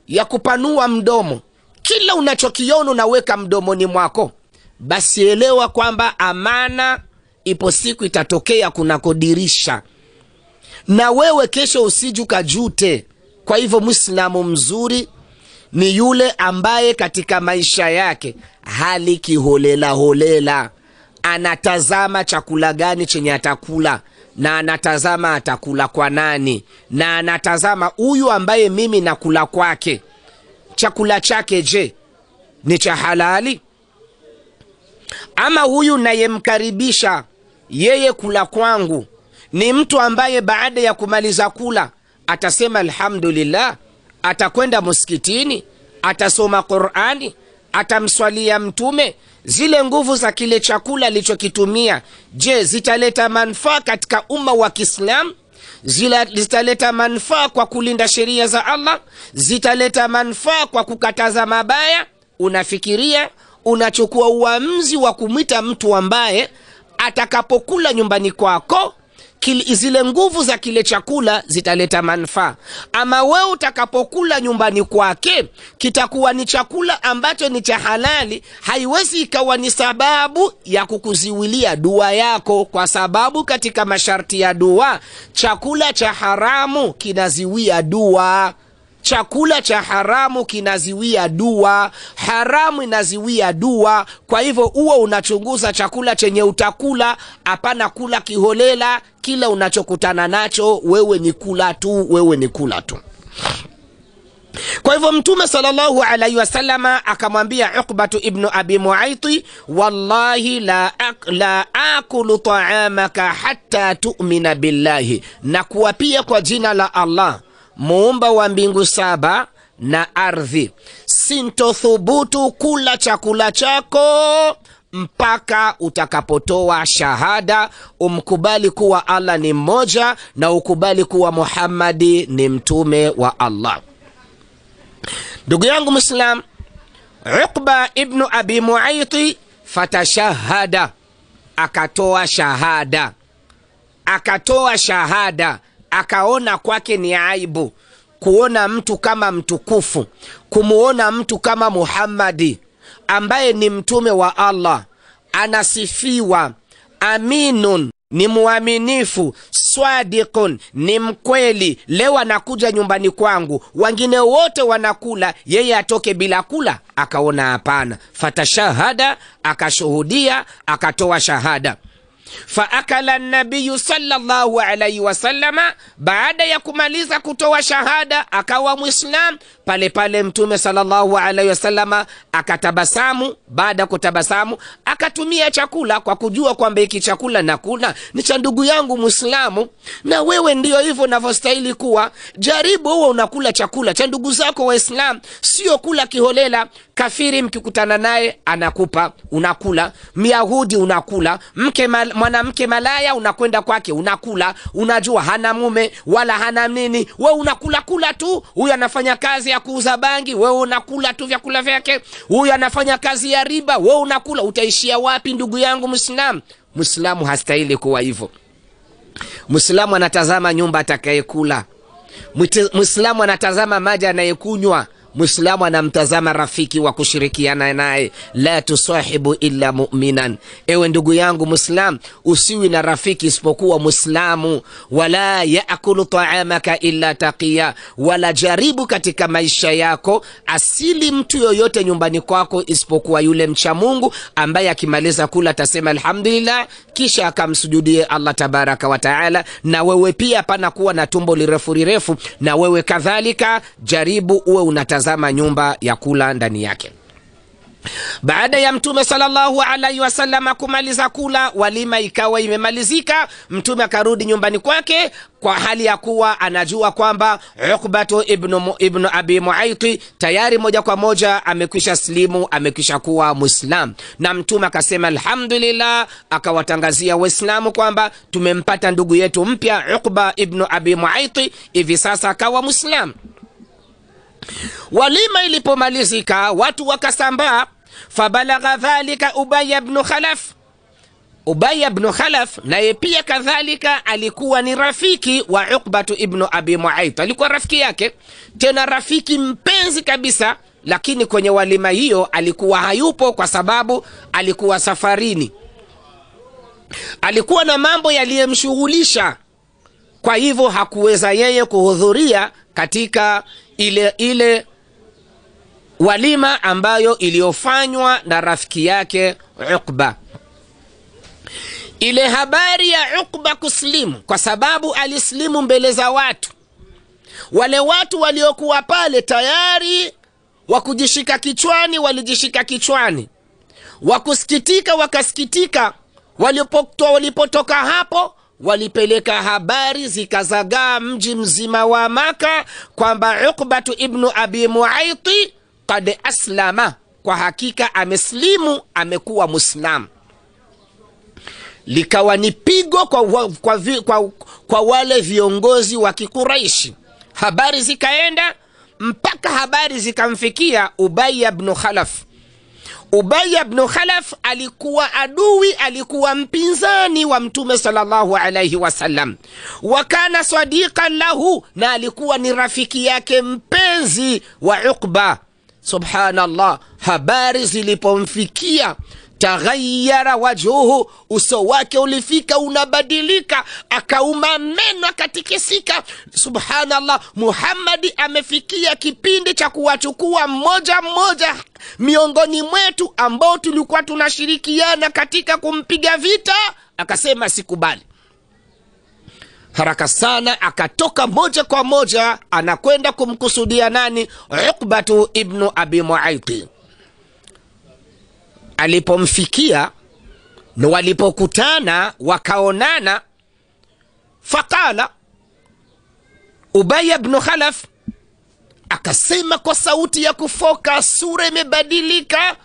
ya kupanua mdomo. Kila unachokiona unaweka mdomoni mwako. Basi elewa kwamba amana ipo siku itatokea kunakodirisha na wewe kesho usijukajute. kwa hivyo mwislamu mzuri ni yule ambaye katika maisha yake hali kiholela holela. Anatazama chakula gani chenye atakula na anatazama atakula kwa nani na anatazama huyu ambaye mimi nakula kwake. Chakula chake je ni cha halali? Ama huyu nayemkaribisha yeye kula kwangu ni mtu ambaye baada ya kumaliza kula atasema alhamdulillah atakwenda msikitini, atasoma qurani atamswalia mtume zile nguvu za kile chakula alichokitumia je zitaleta manufaa katika umma wa kiislamu? Zitaleta manufaa kwa kulinda sheria za allah? Zitaleta manufaa kwa kukataza mabaya? Unafikiria unachukua uamuzi wa kumwita mtu ambaye atakapokula nyumbani kwako kil, zile nguvu za kile chakula zitaleta manufaa. Ama wewe utakapokula nyumbani kwake kitakuwa ni chakula ambacho ni cha halali haiwezi ikawa ni sababu ya kukuziwilia dua yako. Kwa sababu katika masharti ya dua chakula cha haramu kinaziwia dua chakula cha haramu kinaziwia dua. Haramu inaziwia dua. Kwa hivyo huo unachunguza chakula chenye utakula. Hapana kula kiholela. Kila unachokutana nacho wewe ni kula tu wewe ni kula tu. Kwa hivyo mtume salllahu alaihi wasalama akamwambia uqbatu ibnu abi muaiti wallahi la, ak, la akulu taamaka hatta tumina billahi. Na kuwapia kwa jina la allah muumba wa mbingu saba na ardhi. Sintothubutu kula chakula chako mpaka utakapotoa shahada umkubali kuwa allah ni mmoja na ukubali kuwa muhammadi ni mtume wa allah. Ndugu yangu mwislam uqba ibnu abi muaiti fatashahada akatoa shahada akatoa shahada akaona kwake ni aibu kuona mtu kama mtukufu kumuona mtu kama muhammadi ambaye ni mtume wa allah. Anasifiwa aminun ni mwaminifu swadikun ni mkweli. Leo anakuja nyumbani kwangu wengine wote wanakula yeye atoke bila kula? Akaona hapana. Fatashahada akashuhudia akatoa shahada faakala nabiyu sallallahu alaihi wasallama baada ya kumaliza kutoa shahada akawa mwislam pale pale mtume sallallahu alaihi wasallama akatabasamu baada ya kutabasamu akatumia chakula kwa kujua kwamba hiki chakula nakula ni cha ndugu yangu mwislamu na wewe ndio hivyo unavyostahili kuwa. Jaribu huo unakula chakula cha ndugu zako waislam sio kula kiholela. Kafiri mkikutana naye anakupa unakula. Myahudi unakula mke mal, mwanamke malaya unakwenda kwake unakula unajua hana mume wala hana nini. We unakula kula tu. Huyu anafanya kazi ya kuuza bangi we unakula tu vyakula vyake. Huyu anafanya kazi ya riba we unakula. Utaishia wapi ndugu yangu mwislamu mwislamu hastahili kuwa hivyo. Mwislamu anatazama nyumba atakayekula. Mwislamu anatazama maji anayekunywa mwislamu anamtazama rafiki wa kushirikiana naye la tusahibu illa muminan ewe ndugu yangu Mwislamu, usiwi na rafiki isipokuwa mwislamu wala yakulu taamaka illa taqiya wala jaribu katika maisha yako asili mtu yoyote nyumbani kwako isipokuwa yule mcha mungu ambaye akimaliza kula atasema alhamdulillah kisha akamsujudie allah tabaraka wa taala. na wewe pia pana kuwa na tumbo lirefu lirefu na wewe kadhalika jaribu uwe unatazama nyumba ya kula ndani yake. Baada ya mtume salllahu alaihi wasalama kumaliza kula walima ikawa imemalizika mtume akarudi nyumbani kwake kwa hali ya kuwa anajua kwamba ukbatu ibnu, ibnu abi muaiti tayari moja kwa moja amekwisha slimu amekwisha kuwa mwislam na mtume akasema alhamdulillah akawatangazia waislamu kwamba tumempata ndugu yetu mpya ukba ibnu abi muaiti hivi sasa akawa mwislam walima ilipomalizika watu wakasambaa. Fabalagha dhalika ubaya bnu khalaf. Ubaya bnu khalaf naye pia kadhalika alikuwa ni rafiki wa uqbatu ibnu abi Muaita, alikuwa rafiki yake. Tena rafiki mpenzi kabisa lakini kwenye walima hiyo alikuwa hayupo kwa sababu alikuwa safarini. Alikuwa na mambo yaliyemshughulisha. Kwa hivyo hakuweza yeye kuhudhuria katika ile ile walima ambayo iliyofanywa na rafiki yake Uqba. Ile habari ya Uqba kuslimu, kwa sababu alislimu mbele za watu, wale watu waliokuwa pale tayari wa kujishika kichwani, walijishika kichwani, wakusikitika, wakasikitika. Walipotoka, walipotoka hapo walipeleka habari zikazagaa mji mzima wa Maka kwamba Uqbatu ibnu abi Muaiti kad aslama, kwa hakika ameslimu, amekuwa Muislamu. Likawa ni pigo kwa, wa, kwa, kwa, kwa wale viongozi wa Kikuraishi. Habari zikaenda mpaka habari zikamfikia Ubaya bnu Khalaf. Ubaya bnu Khalaf alikuwa adui, alikuwa mpinzani wa Mtume sallallahu alaihi wasallam, wa kana sadiqan lahu, na alikuwa ni rafiki yake mpenzi wa Uqba. Subhanallah, habari zilipomfikia taghayara wajuhu, uso wake ulifika unabadilika, akauma meno akatikisika. Subhanallah, Muhammadi amefikia kipindi cha kuwachukua mmoja mmoja miongoni mwetu ambao tulikuwa tunashirikiana katika kumpiga vita. Akasema sikubali haraka sana akatoka moja kwa moja anakwenda kumkusudia nani? ukbatu ibnu abi Muaiti. Alipomfikia na walipokutana wakaonana, faqala Ubaya bnu Khalaf akasema kwa sauti ya kufoka, sura imebadilika,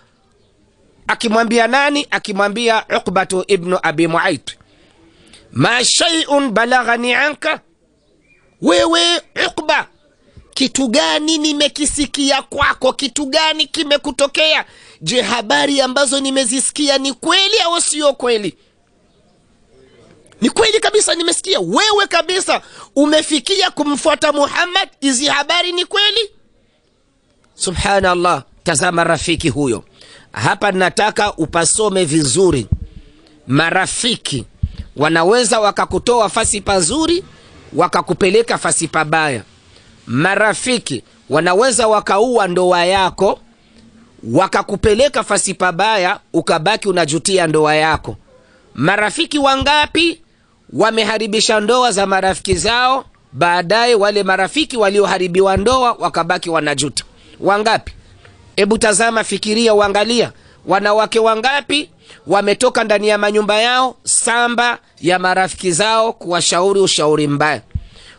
akimwambia nani? Akimwambia Uqbatu ibnu abi Muait, ma shaiun balaghani anka, wewe Uqba, kitu gani nimekisikia kwako? Kitu gani kimekutokea? Je, habari ambazo nimezisikia ni kweli au sio kweli? Ni kweli kabisa, nimesikia wewe kabisa umefikia kumfuata Muhammad. Hizi habari ni kweli? Subhanallah, tazama rafiki huyo hapa. Nataka upasome vizuri, marafiki wanaweza wakakutoa fasi pazuri wakakupeleka fasi pabaya marafiki wanaweza wakaua ndoa yako wakakupeleka fasi pabaya ukabaki unajutia ndoa yako. Marafiki wangapi wameharibisha ndoa za marafiki zao baadaye wale marafiki walioharibiwa ndoa wakabaki wanajuta? Wangapi? Hebu tazama fikiria uangalia. Wanawake wangapi wametoka ndani ya manyumba yao samba ya marafiki zao kuwashauri ushauri mbaya?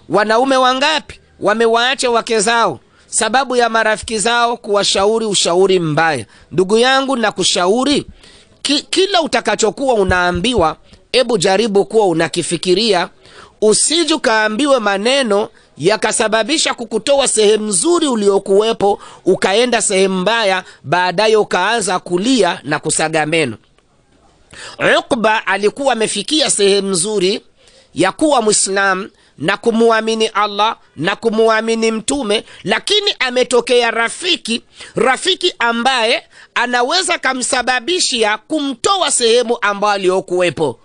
Wanaume wangapi wamewaacha wake zao. Sababu ya marafiki zao kuwashauri ushauri mbaya. Ndugu yangu na kushauri ki, kila utakachokuwa unaambiwa hebu jaribu kuwa unakifikiria. Usiju kaambiwe maneno yakasababisha kukutoa sehemu nzuri uliokuwepo ukaenda sehemu mbaya baadaye ukaanza kulia na kusaga meno. Uqba alikuwa amefikia sehemu nzuri ya kuwa mwislam na kumuamini allah na kumwamini mtume lakini ametokea rafiki rafiki ambaye anaweza kamsababishia kumtoa sehemu ambayo aliyokuwepo.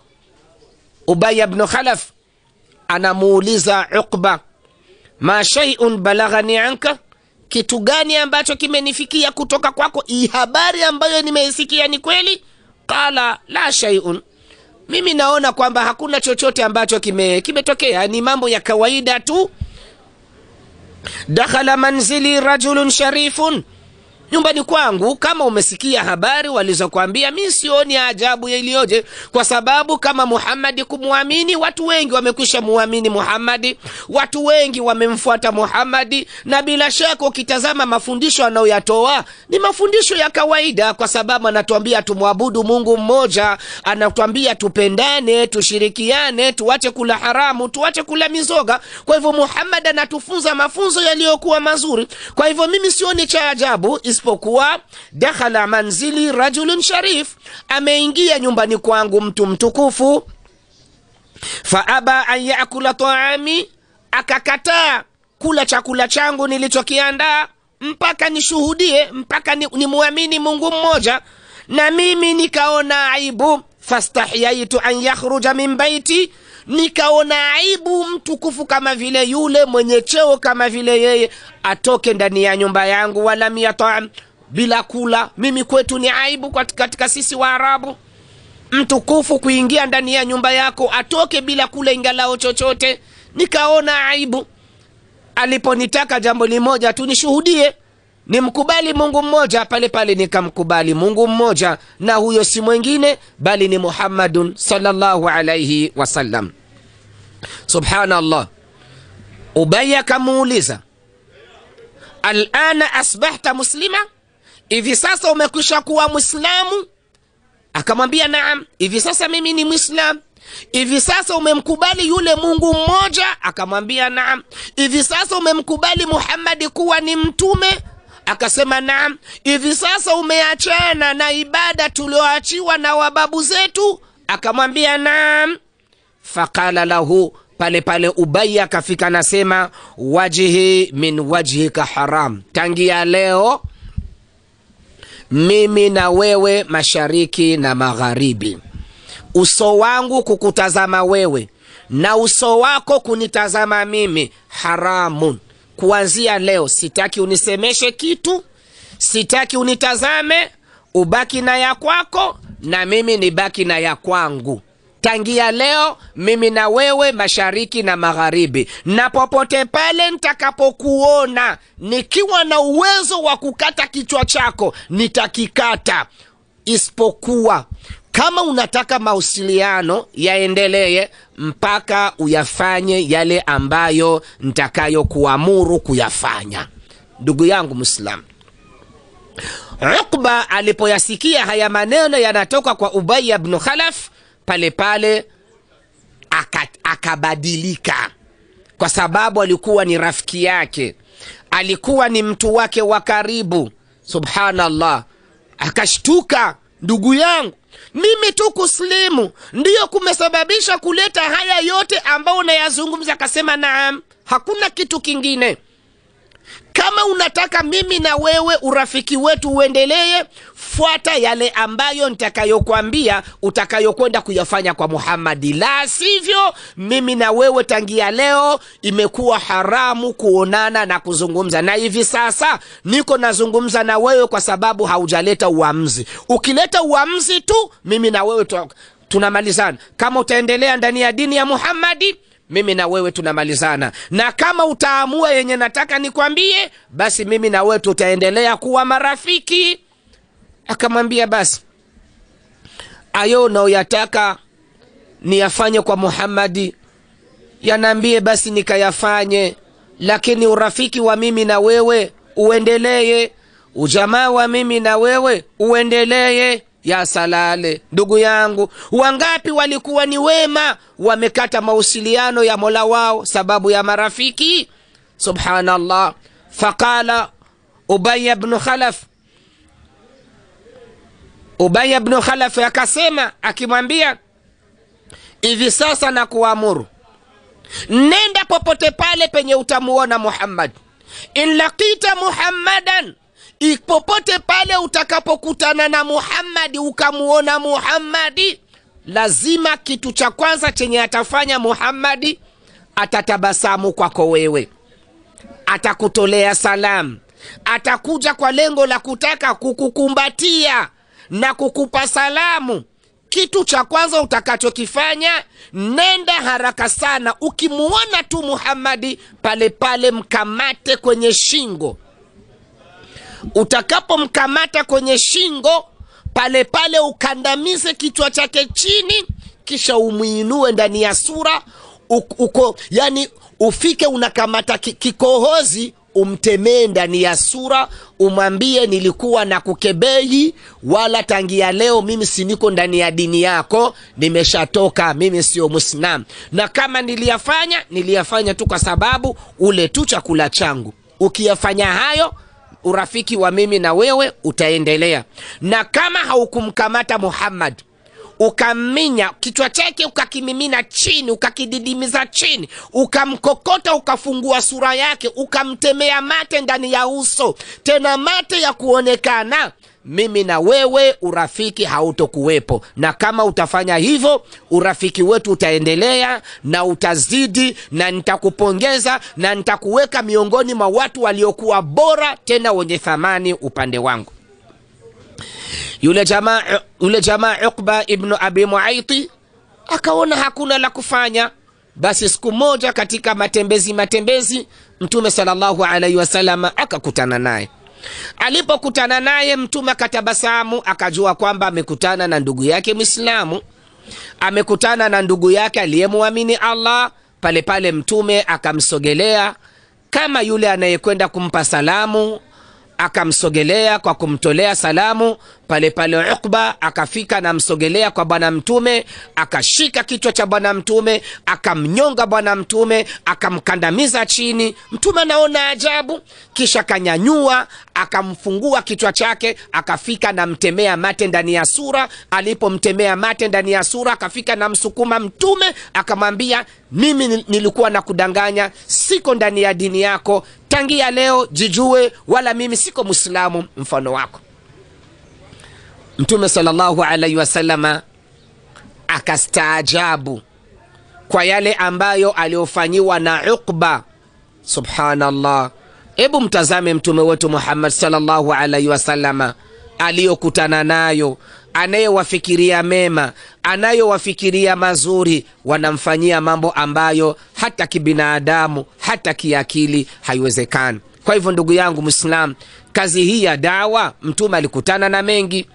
Ubaya bnu khalaf anamuuliza uqba ma shaiun balaghani anka? Kitu gani ambacho kimenifikia kutoka kwako? Hii habari ambayo nimeisikia ni kweli? Qala la shaiun mimi naona kwamba hakuna chochote ambacho kime kimetokea. Ni mambo ya kawaida tu. Dakhala manzili rajulun sharifun nyumbani kwangu kama umesikia habari walizokwambia mi sioni ajabu iliyoje kwa sababu kama muhammadi kumwamini watu wengi wamekwisha muamini muhammadi watu wengi wamemfuata muhammadi na bila shaka ukitazama mafundisho anayoyatoa ni mafundisho ya kawaida kwa sababu anatuambia tumwabudu mungu mmoja anatuambia tupendane tushirikiane tuache kula haramu tuache kula mizoga. Kwa hivyo muhammad anatufunza mafunzo yaliyokuwa mazuri. Kwa hivyo mimi sioni cha ajabu isipokuwa dakhala manzili rajulun sharif ameingia nyumbani kwangu mtu mtukufu. Faaba an yakula taami akakataa kula chakula changu nilichokiandaa mpaka nishuhudie mpaka ni, nimwamini mungu mmoja. Na mimi nikaona aibu fastahyaitu an yakhruja min baiti nikaona aibu mtukufu kama vile yule mwenye cheo kama vile yeye atoke ndani ya nyumba yangu walam yatam bila kula. Mimi kwetu ni aibu katika sisi waarabu mtukufu kuingia ndani ya nyumba yako atoke bila kula ingalao chochote. Nikaona aibu. Aliponitaka jambo limoja tu nishuhudie nimkubali mungu mmoja pale pale nikamkubali mungu mmoja na huyo si mwingine bali ni muhammadun sallallahu alaihi wasallam subhanallah. Ubaya akamuuliza alana asbahta muslima? Hivi sasa umekwisha kuwa mwislamu akamwambia naam hivi sasa mimi ni mwislam hivi sasa umemkubali yule mungu mmoja? Akamwambia naam hivi sasa umemkubali muhammadi kuwa ni mtume akasema naam hivi sasa umeachana na ibada tulioachiwa na wababu zetu? Akamwambia naam. Faqala lahu pale pale ubai akafika nasema wajhi min wajhika haram. Tangia leo mimi na wewe mashariki na magharibi. Uso wangu kukutazama wewe na uso wako kunitazama mimi. Haramun kuanzia leo sitaki unisemeshe kitu sitaki unitazame ubaki na ya kwako na mimi nibaki na ya kwangu. Tangia leo mimi na wewe mashariki na magharibi. Na popote pale nitakapokuona nikiwa na uwezo wa kukata kichwa chako nitakikata. Isipokuwa kama unataka mausiliano yaendelee mpaka uyafanye yale ambayo ntakayokuamuru kuyafanya. Ndugu yangu mwislamu ukba alipoyasikia haya maneno yanatoka kwa ubaya bnu khalaf pale pale akabadilika. Aka kwa sababu alikuwa ni rafiki yake. Alikuwa ni mtu wake wa karibu. Subhanallah. Akashtuka ndugu yangu mimi tu kuslimu ndiyo kumesababisha kuleta haya yote ambayo unayazungumza akasema naam hakuna kitu kingine kama unataka mimi na wewe urafiki wetu uendelee fuata yale ambayo nitakayokwambia utakayokwenda kuyafanya kwa muhammadi la sivyo mimi na wewe tangia leo imekuwa haramu kuonana na kuzungumza. Na hivi sasa niko nazungumza na wewe kwa sababu haujaleta uamzi ukileta uamzi tu mimi na wewe tunamalizana. Kama utaendelea ndani ya dini ya muhammadi mimi na wewe tunamalizana. Na kama utaamua yenye nataka nikwambie basi mimi na wewe tutaendelea kuwa marafiki. Akamwambia basi ayo unaoyataka niyafanye kwa muhammadi. Yanaambie basi nikayafanye. Lakini urafiki wa mimi na wewe uendelee. Ujamaa wa mimi na wewe uendelee ya salale ndugu yangu wangapi walikuwa ni wema wamekata mausiliano ya mola wao sababu ya marafiki? Subhanallah. Faqala ubaya bnu khalaf. Ubaya bnu khalaf akasema akimwambia hivi sasa na kuamuru nenda popote pale penye utamuona muhammad. In laqita muhammadan popote pale utakapokutana na muhammadi ukamuona muhammadi lazima kitu cha kwanza chenye atafanya muhammadi atatabasamu kwako wewe. Atakutolea salamu. Atakuja kwa lengo la kutaka kukukumbatia na kukupa salamu. Kitu cha kwanza utakachokifanya nenda haraka sana. Ukimuona tu muhammadi pale pale mkamate kwenye shingo utakapomkamata kwenye shingo pale pale ukandamize kichwa chake chini kisha umwinue ndani ya sura uko yani ufike unakamata kikohozi umtemee ndani ya sura umwambie nilikuwa na kukebehi, wala tangia leo mimi siniko ndani ya dini yako nimeshatoka mimi sio mwislam na kama niliyafanya niliyafanya tu kwa sababu ule tu chakula changu. Ukiyafanya hayo urafiki wa mimi na wewe utaendelea. Na kama haukumkamata muhammad ukaminya kichwa chake ukakimimina chini ukakididimiza chini ukamkokota ukafungua sura yake ukamtemea mate ndani ya uso tena mate ya kuonekana mimi na wewe urafiki hautokuwepo. Na kama utafanya hivyo urafiki wetu utaendelea na utazidi na nitakupongeza na nitakuweka miongoni mwa watu waliokuwa bora tena wenye thamani upande wangu. Yule jamaa yule jamaa uqba ibnu abi muaiti akaona hakuna la kufanya. Basi siku moja katika matembezi matembezi mtume sallallahu alaihi wasallam akakutana naye alipokutana naye mtume akatabasamu akajua kwamba amekutana na ndugu yake mwislamu amekutana na ndugu yake aliyemwamini allah. Pale pale mtume akamsogelea kama yule anayekwenda kumpa salamu akamsogelea kwa kumtolea salamu pale pale ukba akafika na msogelea kwa bwana mtume akashika kichwa cha bwana mtume akamnyonga bwana mtume akamkandamiza chini. Mtume anaona ajabu. Kisha akanyanyua akamfungua kichwa chake akafika na mtemea mate ndani ya sura. Alipomtemea mate ndani ya sura akafika na msukuma mtume akamwambia mimi nilikuwa na kudanganya siko ndani ya dini yako. Tangia leo jijue wala mimi siko Muislamu mfano wako mtume salllahu alaihi wasalama akastaajabu kwa yale ambayo aliyofanyiwa na uqba. Subhanallah. Hebu mtazame mtume wetu muhammad salllahu alaihi wasalama aliyokutana nayo anayewafikiria mema anayowafikiria mazuri wanamfanyia mambo ambayo hata kibinadamu hata kiakili haiwezekani. Kwa hivyo ndugu yangu mwislam kazi hii ya dawa mtume alikutana na mengi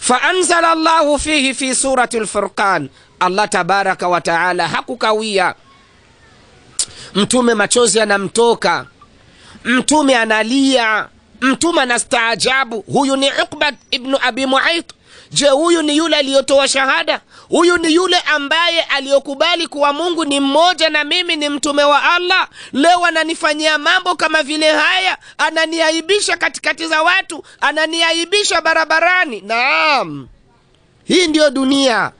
faanzala llahu fihi fi surati lfurqan allah tabaraka wataala hakukawia. Mtume machozi anamtoka. Mtume analia. Mtume anastaajabu. Huyu ni uqba ibnu abi muait je huyu ni yule aliyotoa shahada? Huyu ni yule ambaye aliyokubali kuwa mungu ni mmoja na mimi ni mtume wa allah? Leo ananifanyia mambo kama vile haya ananiaibisha katikati za watu ananiaibisha barabarani. Naam. Hii ndiyo dunia.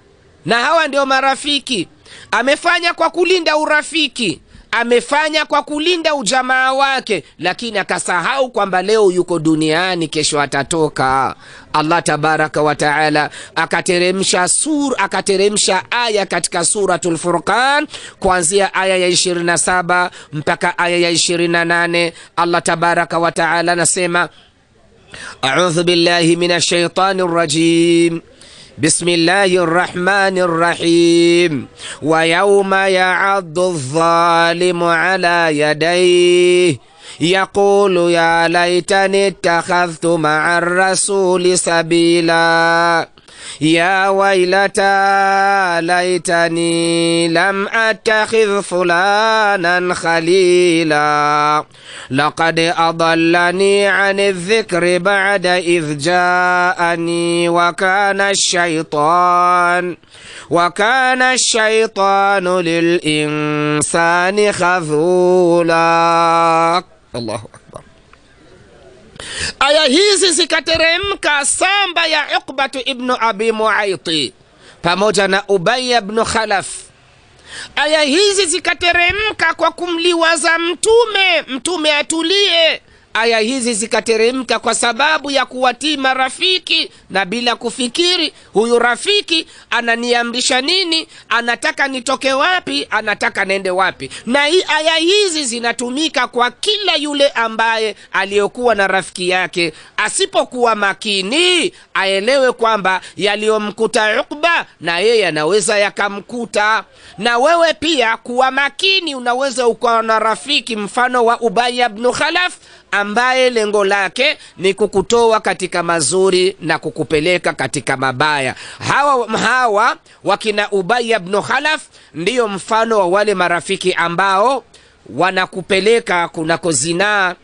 Na hawa ndio marafiki. Amefanya kwa kulinda urafiki. Amefanya kwa kulinda ujamaa wake. Lakini akasahau kwamba leo yuko duniani kesho atatoka allah tabaraka wataala akateremsha sur akateremsha aya katika suratul furqan kuanzia aya ya 27 mpaka aya ya 28 allah tabaraka wataala anasema audhu billahi min shaitani rajim بسم الله الرحمن الرحيم. ويوم يعض الظالم على يديه. يقول يا ليتني اتخذت مع الرسول سبيلا. يا ويلتى ليتني لم أتخذ فلانا خليلا. لقد أضلني عن الذكر بعد إذ جاءني وكان الشيطان وكان الشيطان للإنسان خذولا. الله أكبر. Aya hizi zikateremka samba ya uqbatu ibnu abi muaiti pamoja na ubaya bnu khalaf. Aya hizi zikateremka kwa kumliwaza mtume mtume atulie aya hizi zikateremka kwa sababu ya kuwatii marafiki na bila kufikiri huyu rafiki ananiamrisha nini anataka nitoke wapi anataka nende wapi. Na hii aya hizi zinatumika kwa kila yule ambaye aliyokuwa na rafiki yake. Asipokuwa makini aelewe kwamba yaliyomkuta ukba na yeye anaweza yakamkuta. Na wewe pia kuwa makini unaweza ukawa na rafiki mfano wa ubaya bnu khalaf ambaye lengo lake ni kukutoa katika mazuri na kukupeleka katika mabaya. Hawa, hawa wakina ubaya bnu khalaf ndiyo mfano wa wale marafiki ambao wanakupeleka kunako zinaa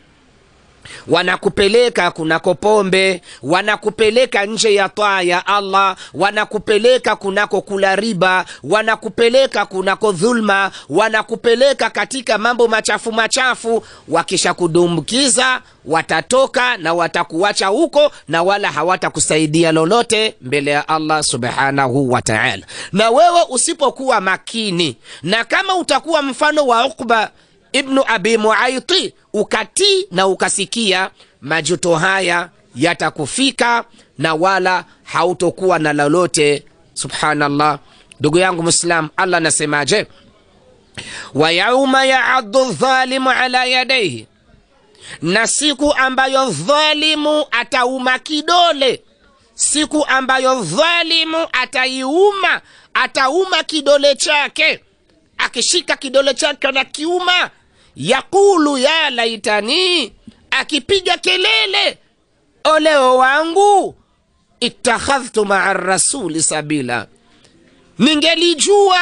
wanakupeleka kunako pombe wanakupeleka nje ya taa ya allah wanakupeleka kunako kula riba wanakupeleka kunako dhulma wanakupeleka katika mambo machafu machafu. Wakishakudumbukiza watatoka na watakuacha huko na wala hawatakusaidia lolote mbele ya allah subhanahu wa taala. Na wewe usipokuwa makini na kama utakuwa mfano wa ukba ibnu abi muaiti ukatii na ukasikia majuto haya yatakufika na wala hautokuwa na lolote. Subhanallah. Ndugu yangu mwislam allah anasemaje? Wa yauma yaaddu dhalimu ala yadaihi na siku ambayo dhalimu atauma kidole. Siku ambayo dhalimu ataiuma atauma kidole chake. Akishika kidole chake na kiuma yaqulu ya laitani akipiga kelele oleo wangu ittakhadhtu maa rasuli sabila. Ningelijua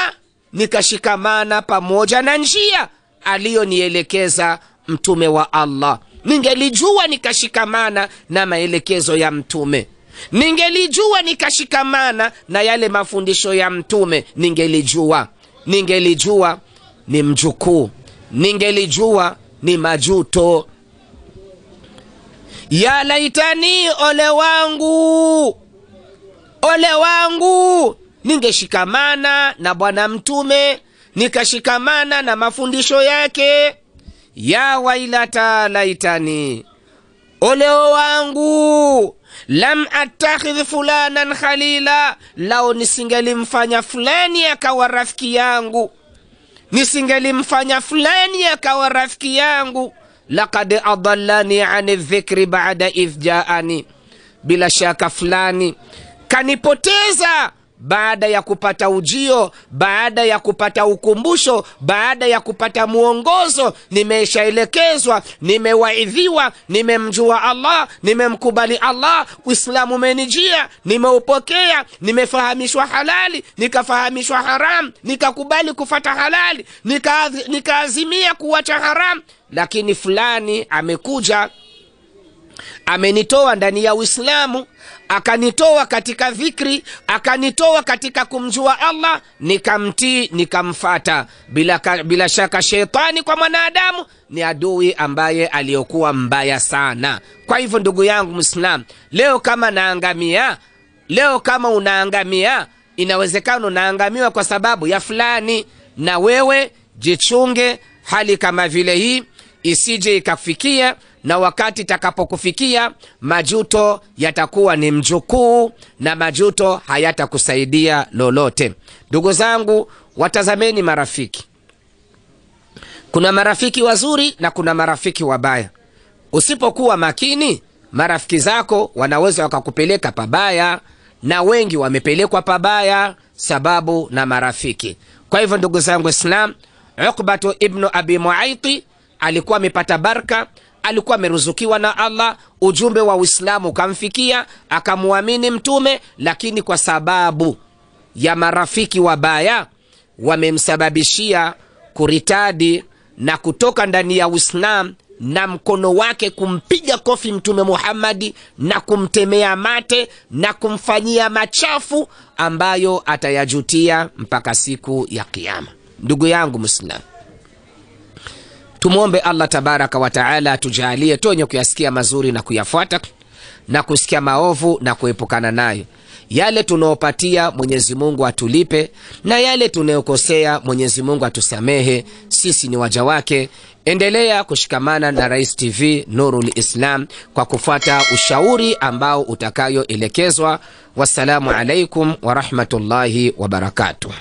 nikashikamana pamoja na njia aliyonielekeza mtume wa allah. Ningelijua nikashikamana na maelekezo ya mtume. Ningelijua nikashikamana na yale mafundisho ya mtume. Ningelijua. Ningelijua ni mjukuu ningelijua ni majuto. Ya laitani ole wangu. Ole wangu. Ningeshikamana na bwana mtume nikashikamana na mafundisho yake. Ya wailata laitani oleo wangu. Lam attakhidh fulanan khalila lao nisingelimfanya fulani akawa rafiki yangu nisingelimfanya fulani akawa rafiki yangu. Lakad adallani ani dhikri baada idh jaani. Bila shaka fulani kanipoteza baada ya kupata ujio baada ya kupata ukumbusho baada ya kupata mwongozo nimeshaelekezwa nimewaidhiwa nimemjua allah nimemkubali allah uislamu umenijia nimeupokea nimefahamishwa halali nikafahamishwa haram nikakubali kufata halali nikaazimia nika kuwacha haram. Lakini fulani amekuja amenitoa ndani ya uislamu akanitoa katika vikri akanitoa katika kumjua allah nikamtii nikamfata. Bila, bila shaka shetani kwa mwanadamu ni adui ambaye aliyokuwa mbaya sana. Kwa hivyo ndugu yangu mwislamu leo kama naangamia leo kama unaangamia inawezekana unaangamiwa kwa sababu ya fulani. Na wewe jichunge hali kama vile hii isije ikafikia na wakati itakapokufikia majuto yatakuwa ni mjukuu na majuto hayatakusaidia lolote. Ndugu zangu watazameni marafiki. Kuna marafiki wazuri na kuna marafiki wabaya. Usipokuwa makini marafiki zako wanaweza wakakupeleka pabaya na wengi wamepelekwa pabaya sababu na marafiki. Kwa hivyo ndugu zangu islam uqbatu ibnu abi muaiti alikuwa amepata barka alikuwa ameruzukiwa na allah ujumbe wa uislamu ukamfikia akamwamini mtume lakini kwa sababu ya marafiki wabaya wamemsababishia kuritadi na kutoka ndani ya uislam na mkono wake kumpiga kofi mtume muhammadi na kumtemea mate na kumfanyia machafu ambayo atayajutia mpaka siku ya Kiyama. ndugu yangu mwislamu tumwombe allah tabaraka wataala atujalie tu wenye kuyasikia mazuri na kuyafuata na kusikia maovu na kuepukana nayo. Yale tunaopatia mwenyezi mungu atulipe na yale tunayokosea mwenyezi mungu atusamehe. Sisi ni waja wake. Endelea kushikamana na rais tv nurul islam kwa kufuata ushauri ambao utakayoelekezwa. Wassalamu alaikum warahmatullahi wabarakatuh